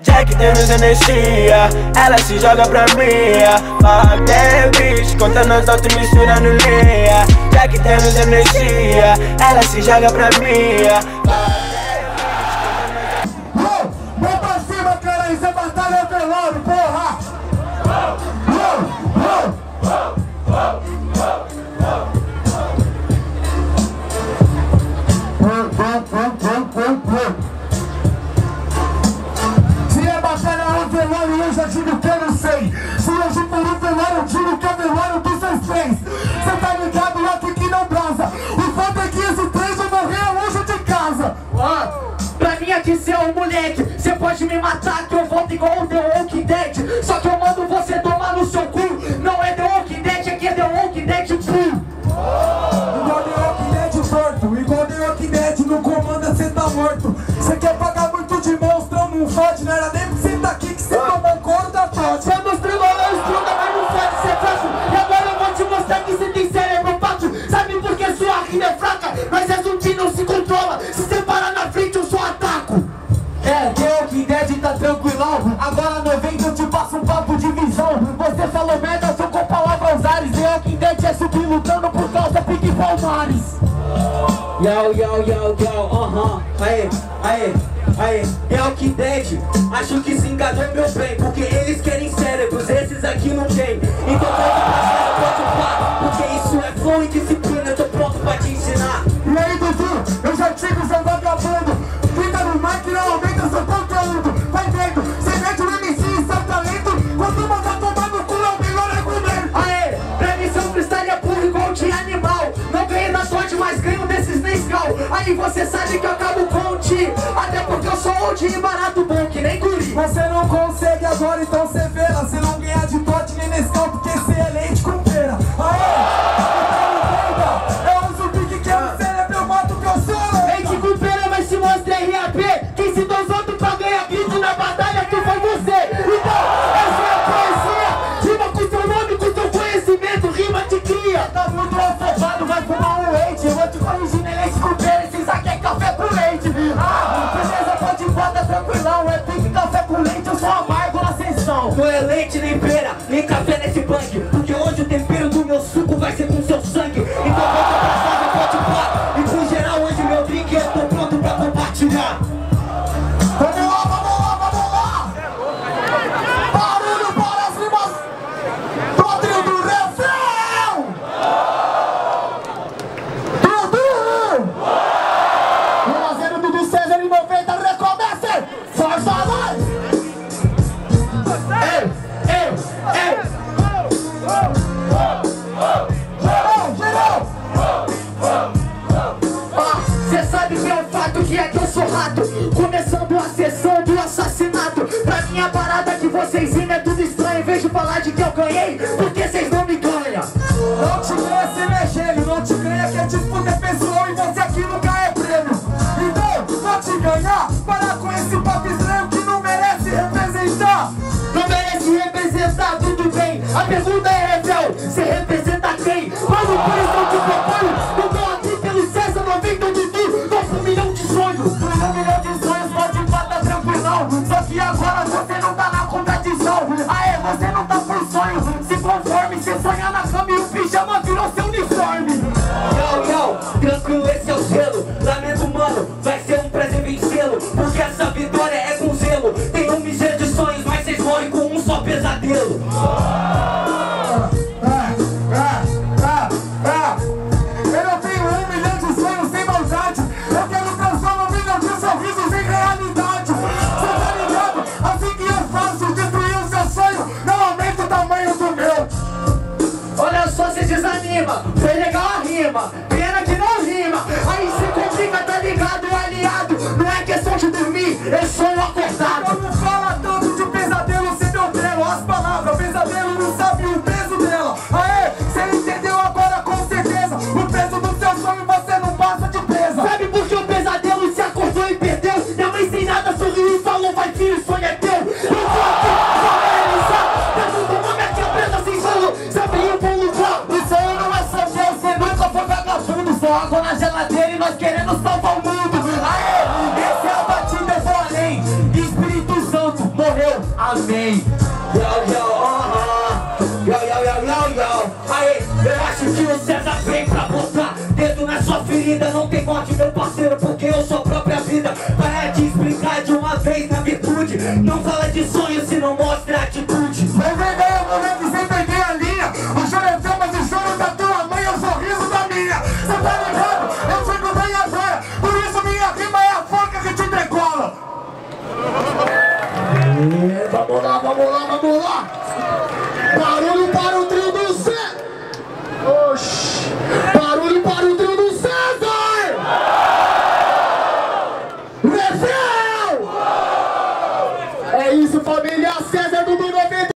Jack temos energia, ela se joga pra mim. That bitch, conta nós outros misturando linha. Jack temos energia, ela se joga pra mim pra aqui cê é um moleque. Cê pode me matar que eu volto igual o The Walking Dead. Só que eu mando você tomar no seu cu. Não é The Walking Dead, aqui é The Walking Dead Pum Igual The Walking Dead torto, igual The Walking Dead no comando cê tá morto. Cê quer pagar muito de monstrão, não fode, não era nem porque cê tá aqui que cê tomou couro da tosse. Você mostrou não estuda, mas não pode ser fraco E agora eu vou te mostrar que cê tem cérebro pato. Sabe por que sua rima é fraca? Mas é zumbi, não se controla. Se Walking Dead tá tranquilão. Agora 90 eu te passo um papo de visão. Você falou merda, sou com palavras ares. The Walking Dead é subir lutando por causa Pique Palmares. Yo, yo, yo, yo, aham, aê, aê, aê, é o que Dead, acho que se enganou meu bem, porque eles querem cérebros, esses aqui não tem. Então pode passar, pode pá, porque isso é flow e disciplina, eu tô pronto pra te ensinar. Barato bom que nem guri Você não consegue agora, então você vê. Você não ganha de Não é leite nem pera, nem café nesse bang, minha parada que vocês rindo é tudo estranho de falar de que eu ganhei, porque vocês não me ganham Não te ganha se mexendo, não te ganha que é disputa é pessoal e você aqui nunca é prêmio. Então, vou te ganhar, para com esse papo estranho que não merece representar. Não merece representar, tudo bem A pergunta Olha só, cê desanima Foi legal a rima, pena que não rima Aí cê complica, tá ligado, aliado Não é questão de dormir, é sonho acordado Não fala tanto de pesadelo sem meu trelo. As palavras, pesadelo não sabe o peso dela. Aê, você entendeu agora com certeza. O peso do seu sonho você não passa de presa. Sabe por que o pesadelo se acordou e perdeu? Água na geladeira e nós querendo salvar o mundo. Aê, esse é a batida, eu vou além. Espírito amém. Yo, yo, aham. Yo, yo, yo, yo, yo. Aí, eu acho que o César vem pra botar dedo na sua ferida. Não tem morte, meu parceiro, porque eu sou a própria vida. Para te explicar de uma vez na virtude. Não fala de sonho se não mostra atitude. Vem, vem, moleque, sem rima é a forca que te decola. Vamos lá, vamos lá, vamos lá.